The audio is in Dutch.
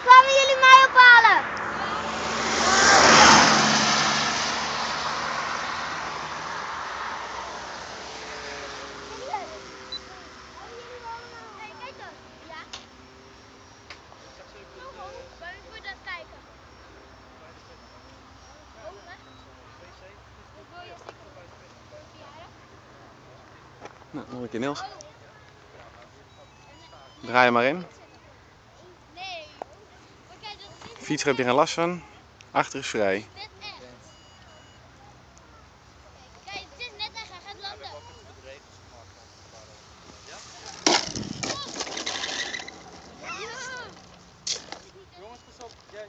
kwamen jullie mij ophalen? Nou, nog een keer Niels. Draai hem maar in. Fietser heb je geen last van. Achter is vrij. Kijk, het is net echt. Hij gaat landen. Jongens, pas op. Jij.